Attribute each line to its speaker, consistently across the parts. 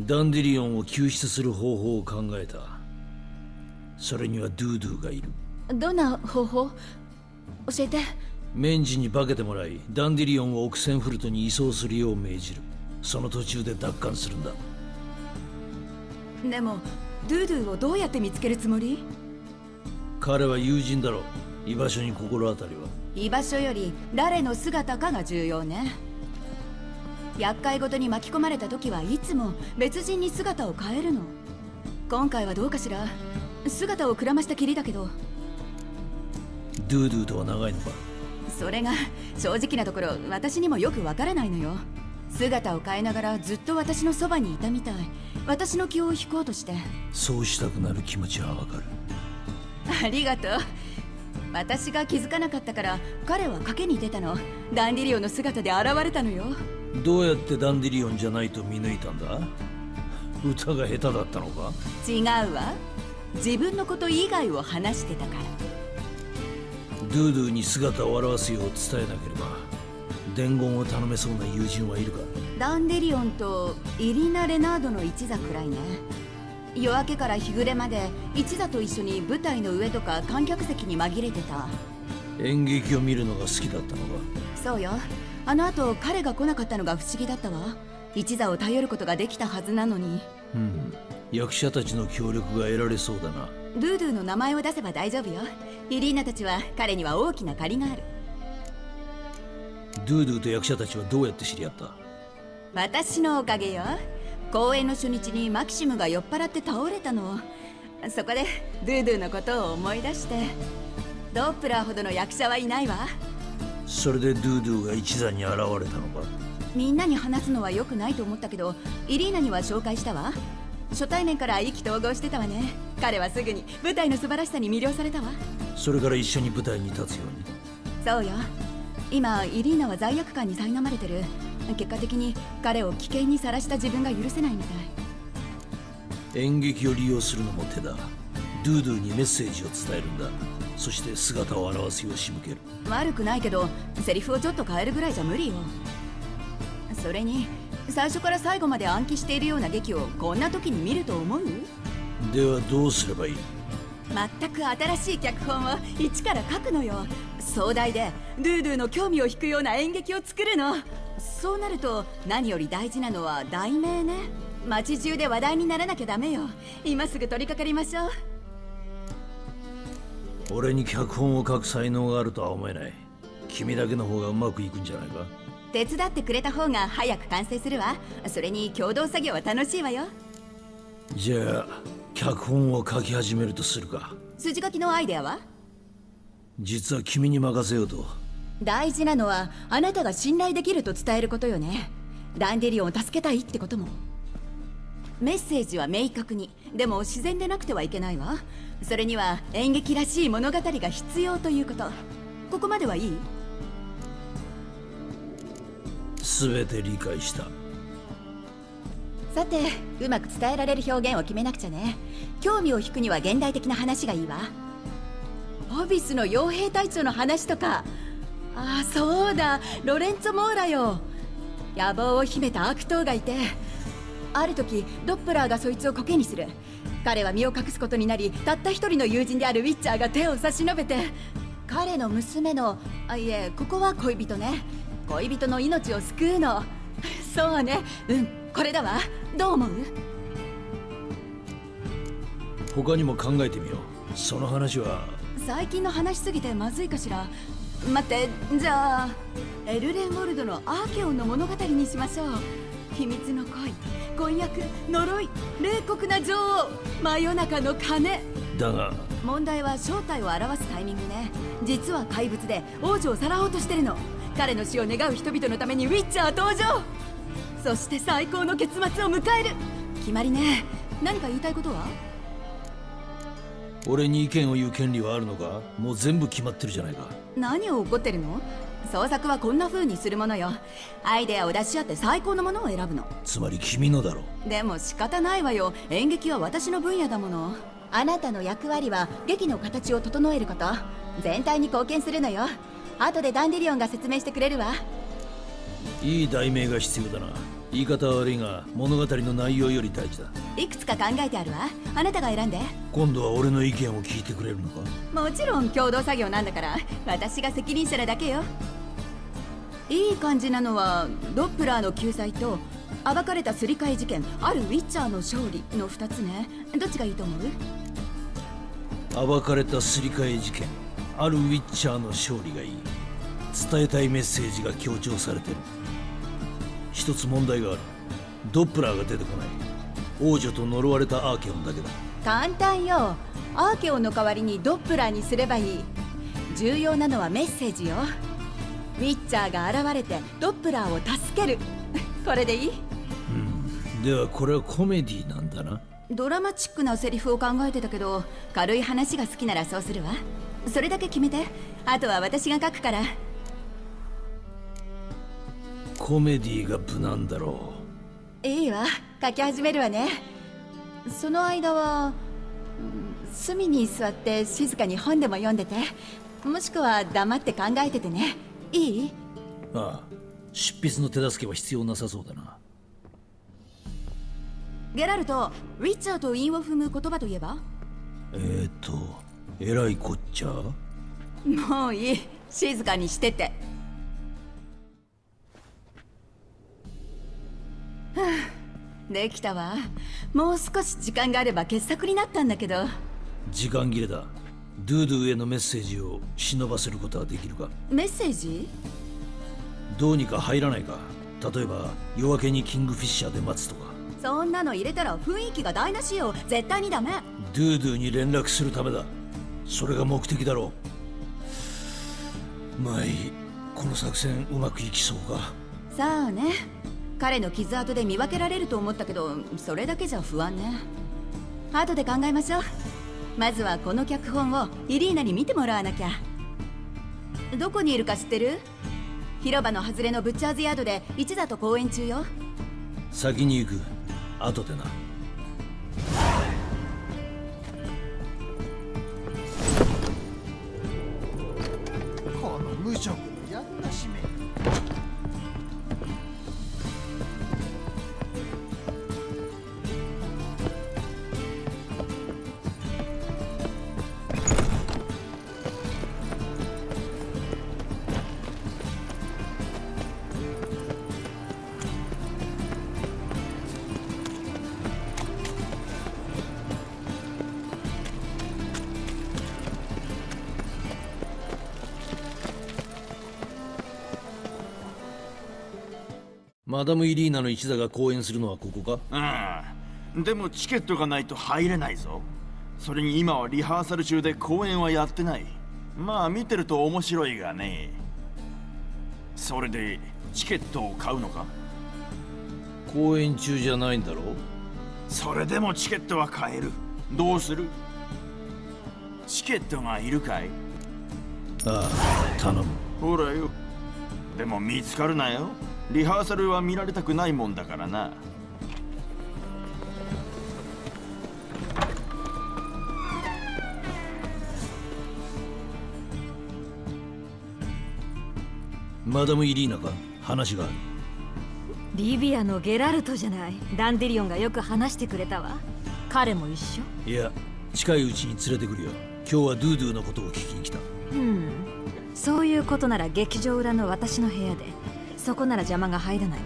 Speaker 1: ダンデリオンを救出する方法を考えた。それにはドゥドゥがいる。
Speaker 2: どんな方法？教えて。
Speaker 1: メンジに化けてもらいダンデリオンをオクセンフルトに移送するよう命じる。その途中で奪還するんだ。
Speaker 2: でもドゥドゥをどうやって見つけるつもり？
Speaker 1: 彼は友人だろ居場所に心当たりは。
Speaker 2: 居場所より誰の姿かが重要ね厄介ごとに巻き込まれた時はいつも別人に姿を変えるの。今回はどうかしら。姿をくらましたきりだけど。
Speaker 1: ドゥドゥとは長いのか？
Speaker 2: それが正直なところ私にもよくわからないのよ。姿を変えながらずっと私のそばにいたみたい。私の気を引こうとして。
Speaker 1: そうしたくなる気持ちはわかる。
Speaker 2: ありがとう。私が気づかなかったから彼は賭けに出たの。ダンディリオンの姿で現れたのよ
Speaker 1: どうやってダンディリオンじゃないと見抜いたんだ？歌が下手だったのか？
Speaker 2: 違うわ。自分のこと以外を話してたから。
Speaker 1: ドゥドゥに姿を現すよう伝えなければ伝言を頼めそうな友人はいるか？
Speaker 2: ダンデリオンとイリナ・レナードの一座くらいね。夜明けから日暮れまで一座と一緒に舞台の上とか観客席に紛れてた
Speaker 1: 演劇を見るのが好きだったのか？
Speaker 2: そうよ。あの後彼が来なかったのが不思議だったわ。一座を頼ることができたはずなのに。
Speaker 1: うん。役者たちの協力が得られそうだな。
Speaker 2: ドゥドゥの名前を出せば大丈夫よ。イリーナたちは彼には大きな借りがある。
Speaker 1: ドゥドゥと役者たちはどうやって知り合った？
Speaker 2: 私のおかげよ。公演の初日にマキシムが酔っ払って倒れたの。そこでドゥドゥのことを思い出してドップラーほどの役者はいないわ。
Speaker 1: それでドゥドゥが一座に現れたのか？
Speaker 2: みんなに話すのは良くないと思ったけどイリーナには紹介したわ。初対面から意気投合してたわね。彼はすぐに舞台の素晴らしさに魅了されたわ。
Speaker 1: それから一緒に舞台に立つように。
Speaker 2: そうよ。今イリーナは罪悪感に苛まれてる。結果的に彼を危険にさらした自分が許せないみた
Speaker 1: い。演劇を利用するのも手だ。ドゥドゥにメッセージを伝えるんだそして姿を現すよう仕向ける。
Speaker 2: 悪くないけどセリフをちょっと変えるぐらいじゃ無理よ。それに最初から最後まで暗記しているような劇をこんな時に見ると思う？
Speaker 1: ではどうすればいい？
Speaker 2: 全く新しい脚本を一から書くのよ。壮大でドゥドゥの興味を引くような演劇を作るの。そうなると何より大事なのは題名ね。街中で話題にならなきゃダメよ。今すぐ取り掛かりましょう
Speaker 1: 俺に脚本を書く才能があるとは思えない。君だけの方がうまくいくんじゃないか？
Speaker 2: 手伝ってくれた方が早く完成するわ。それに共同作業は楽しいわよ。
Speaker 1: じゃあ脚本を書き始めるとするか。
Speaker 2: 筋書きのアイデアは？
Speaker 1: 実は君に任せようと。
Speaker 2: 大事なのはあなたが信頼できると伝えることよね。ダンデリオンを助けたいってこともメッセージは明確に。でも自然でなくてはいけないわ。それには演劇らしい物語が必要ということ。ここまではいい？
Speaker 1: 全て理解した。
Speaker 2: さてうまく伝えられる表現を決めなくちゃね。興味を引くには現代的な話がいいわ。オビスの傭兵隊長の話とか。ああそうだ。ロレンツォ・モーラよ。野望を秘めた悪党がいてある時ドップラーがそいつをコケにする。彼は身を隠すことになりたった一人の友人であるウィッチャーが手を差し伸べて彼の娘のあいえここは恋人ね。恋人の命を救うの。そうね。うん。これだわ。どう思う？
Speaker 1: 他にも考えてみよう。その話は。
Speaker 2: 最近の話すぎてまずいかしら。待って。じゃあエルレンウォルドのアーケオンの物語にしましょう。秘密の恋婚約呪い冷酷な女王真夜中の鐘。
Speaker 1: だが。
Speaker 2: 問題は正体を表すタイミングね。実は怪物で王女をさらおうとしてるの。彼の死を願う人々のためにウィッチャー登場。そして最高の結末を迎える。決まりね。何か言いたいことは？
Speaker 1: 俺に意見を言う権利はあるのか？もう全部決まってるじゃないか。
Speaker 2: 何を怒ってるの？創作はこんな風にするものよ。アイデアを出し合って最高のものを選ぶの。
Speaker 1: つまり君のだろ
Speaker 2: でも仕方ないわよ。演劇は私の分野だもの。あなたの役割は劇の形を整えること。全体に貢献するのよ。後でダンデリオンが説明してくれるわ
Speaker 1: いい題名が必要だな。言い方は悪いが物語の内容より大事だ。
Speaker 2: いくつか考えてあるわ。あなたが選んで。
Speaker 1: 今度は俺の意見を聞いてくれるのか？
Speaker 2: もちろん共同作業なんだから私が責任者なだけよ。いい感じなのはドップラーの救済と暴かれたすり替え事件あるウィッチャーの勝利の2つね。どっちがいいと思う？
Speaker 1: 暴かれたすり替え事件あるウィッチャーの勝利がいい。伝えたいメッセージが強調されてる一つ問題がある。ドップラーが出てこない。王女と呪われたアーケオンだけだ。
Speaker 2: 簡単よ。アーケオンの代わりにドップラーにすればいい。重要なのはメッセージよ。ウィッチャーが現れてドップラーを助ける。これでいい？
Speaker 1: ではこれはコメディなんだな。
Speaker 2: ドラマチックなセリフを考えてたけど軽い話が好きならそうするわ。それだけ決めて。あとは私が書くから
Speaker 1: コメディが無難だろ
Speaker 2: いいわ。書き始めるわね。その間はうん隅に座って静かに本でも読んでてもしくは黙って考えててね。いい？
Speaker 1: うああ執筆の手助けは必要なさそうだな。
Speaker 2: ゲラルトウィッチャーと韻を踏む言葉といえば？
Speaker 1: えーとえらいこっちゃ？
Speaker 2: もういい。静かにしててできたわ。もう少し時間があれば傑作になったんだけど。
Speaker 1: 時間切れだ。ドゥードゥへのメッセージを忍ばせることはできるか？
Speaker 2: メッセージ？
Speaker 1: どうにか入らないか？例えば夜明けにキングフィッシャーで待つとか？
Speaker 2: そんなの入れたら雰囲気が台無しよ。絶対にダメ。
Speaker 1: ドゥードゥに連絡するためだ。それが目的だろう。まあいい。この作戦うまくいきそうか？
Speaker 2: さあね彼の傷跡で見分けられると思ったけどそれだけじゃ不安ね。後で考えましょう。まずはこの脚本をイリーナに見てもらわなきゃ。どこにいるか知ってる？広場の外れのブッチャーズヤードで一座と公演中よ。
Speaker 1: 先に行く。後でな。マダム・イリーナの一座が公演するのはここか？
Speaker 3: うん。でもチケットがないと入れないぞ。それに今はリハーサル中で公演はやってない。まあ見てると面白いがね。それでチケットを買うのか？
Speaker 1: 公演中じゃないんだろう？
Speaker 3: それでもチケットは買える。どうする？チケットがいるかい？
Speaker 1: ああ頼む。
Speaker 3: ほらよ。でも見つかるなよリハーサルは見られたくないもんだからな。
Speaker 1: マダム・イリーナか話がある。
Speaker 4: リビアのゲラルトじゃない。ダンデリオンがよく話してくれたわ。彼も一緒。
Speaker 1: いや近いうちに連れてくるよ。今日はドゥードゥのことを聞きに来た。
Speaker 4: うん。そういうことなら劇場裏の私の部屋でそこなら邪魔が入らないわ。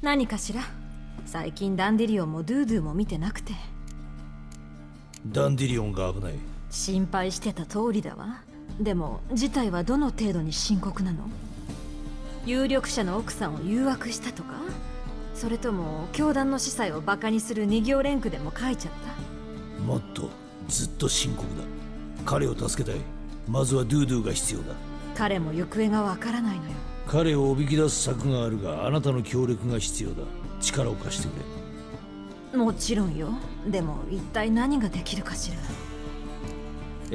Speaker 4: 何かしら？最近ダンデリオンもドゥードゥも見てなくて。
Speaker 1: ダンディリオンが危ない。
Speaker 4: 心配してた通りだわ。でも事態はどの程度に深刻なの？有力者の奥さんを誘惑したとか？それとも教団の司祭をバカにする二行連句でも書いちゃった？
Speaker 1: もっとずっと深刻だ。彼を助けたい。まずはドゥードゥが必要だ。
Speaker 4: 彼も行方がわからないのよ。
Speaker 1: 彼をおびき出す策があるがあなたの協力が必要だ。力を貸してくれ。
Speaker 4: もちろんよ。でも一体何ができるかしら。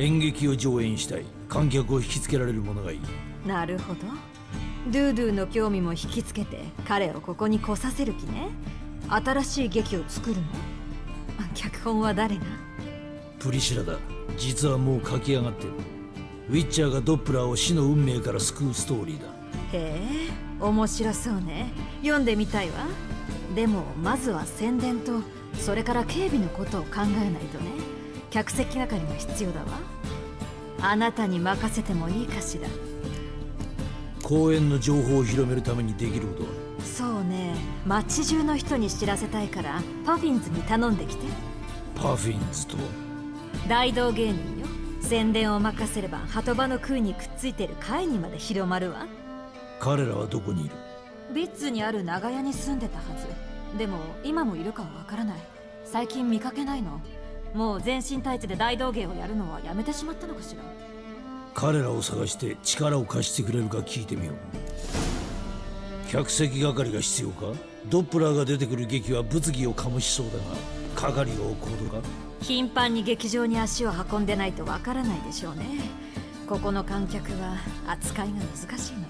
Speaker 1: 演劇を上演したい。観客を引きつけられるものがいい。
Speaker 4: なるほど。ドゥードゥの興味も引きつけて彼をここに来させる気ね。新しい劇を作るの？脚本は誰が
Speaker 1: ププリシラだ。実はもう書き上がってる。ウィッチャーがドップラーを死の運命から救うストーリーだ。
Speaker 4: へえ面白そうね。読んでみたいわ。でもまずは宣伝とそれから警備のことを考えないとね。客席係が必要だわ。あなたに任せてもいいかしら。
Speaker 1: 公演の情報を広めるためにできることは
Speaker 4: そうね。街中の人に知らせたいからパフィンズに頼んできて。
Speaker 1: パフィンズとは？
Speaker 4: 大道芸人よ。宣伝を任せれば鳩場の空にくっついてる会にまで広まるわ。
Speaker 1: 彼らはどこにいる？
Speaker 4: ビッツにある長屋に住んでたはず。でも今もいるかはわからない。最近見かけないの。もう全身タイツで大道芸をやるのはやめてしまったのかしら。
Speaker 1: 彼らを探して力を貸してくれるか聞いてみよう客席係が必要か？ドップラーが出てくる劇は物議を醸しそうだが係を置くほどか？
Speaker 4: 頻繁に劇場に足を運んでないとわからないでしょうね。ここの観客は扱いが難しいのよ。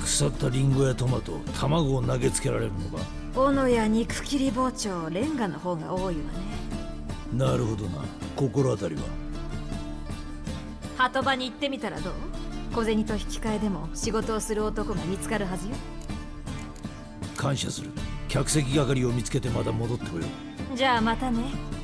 Speaker 1: 腐ったリンゴやトマト卵を投げつけられるのか？
Speaker 4: 斧や肉切り包丁レンガの方が多いわね。
Speaker 1: なるほどな。心当たりは？
Speaker 4: 鳩場に行ってみたらどう？小銭と引き換えでも仕事をする男が見つかるはずよ
Speaker 1: 感謝する。客席係を見つけてまだ戻ってこよう。
Speaker 4: じゃあまたね。